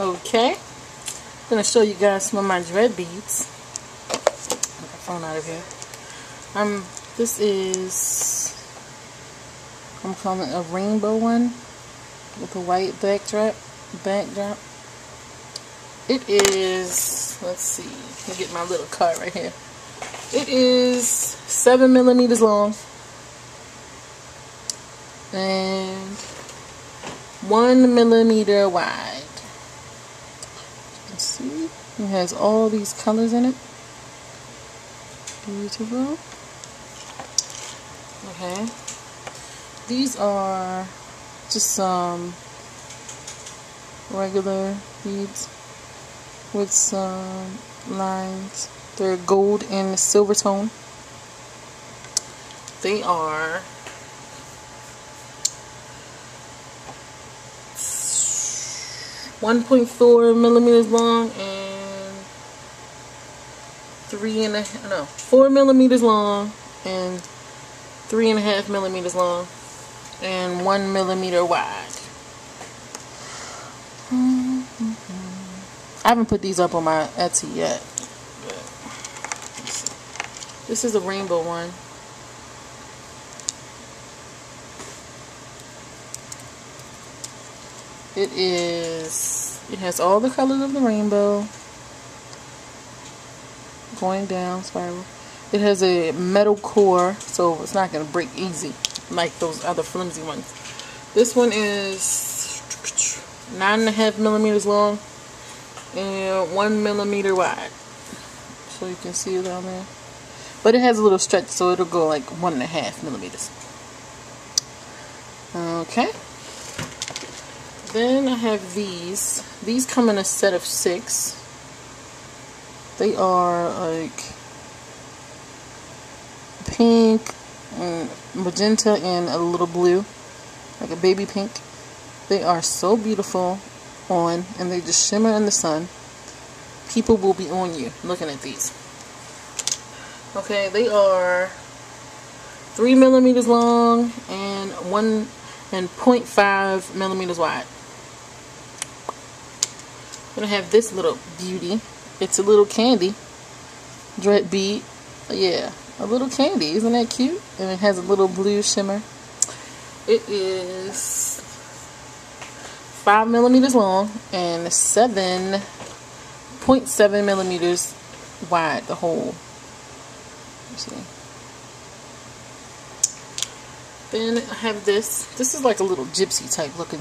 Okay. I'm going to show you guys some of my dread beads. Get my phone out of here. Um, this is, I'm calling it a rainbow one with a white backdrop. Backdrop. It is, let's see, let me get my little card right here. It is 7 millimeters long and 1 millimeter wide. See it has all these colors in it. Beautiful. Okay. These are just some regular beads with some lines. They're gold and silver tone. They are one point four millimeters long and three and a no four millimeters long and three and a half millimeters long and one millimeter wide. I haven't put these up on my Etsy yet. This is a rainbow one. It is, it has all the colors of the rainbow going down spiral. It has a metal core, so it's not going to break easy like those other flimsy ones. This one is nine and a half millimeters long and one millimeter wide. So you can see it down there. But it has a little stretch, so it'll go like one and a half millimeters. Okay. Then I have these. These come in a set of six. They are like pink, and magenta, and a little blue, like a baby pink. They are so beautiful on, and they just shimmer in the sun. People will be on you looking at these. Okay, they are three millimeters long and one and 0.5 millimeters wide. I'm gonna have this little beauty. It's a little candy dread bead. Yeah, a little candy. Isn't that cute? And it has a little blue shimmer. It is five millimeters long and seven point seven millimeters wide. The whole. See. Then I have this. This is like a little gypsy type looking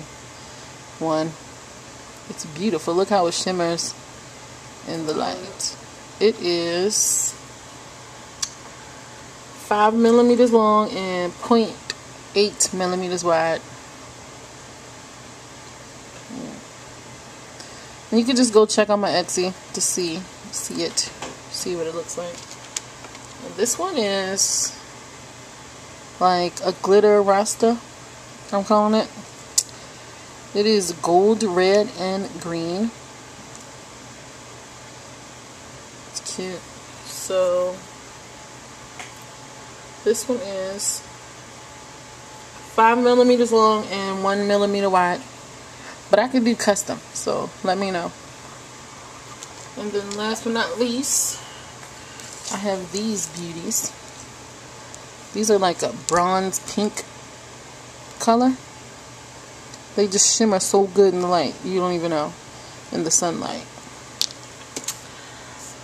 one. It's beautiful. Look how it shimmers in the light. It is 5 millimeters long and 0.8 millimeters wide. And you can just go check on my Etsy to see see it, see what it looks like. And this one is like a glitter rasta, I'm calling it. It is gold, red, and green. It's cute. So, this one is 5 millimeters long and 1 millimeter wide. But I can do custom, so let me know. And then last but not least, I have these beauties. These are like a bronze pink color. They just shimmer so good in the light. You don't even know. In the sunlight.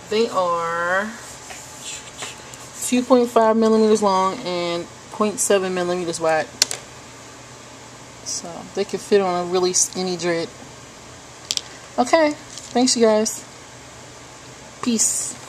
They are 2.5 millimeters long and 0.7 millimeters wide. So they can fit on a really skinny dread. Okay. Thanks you guys. Peace.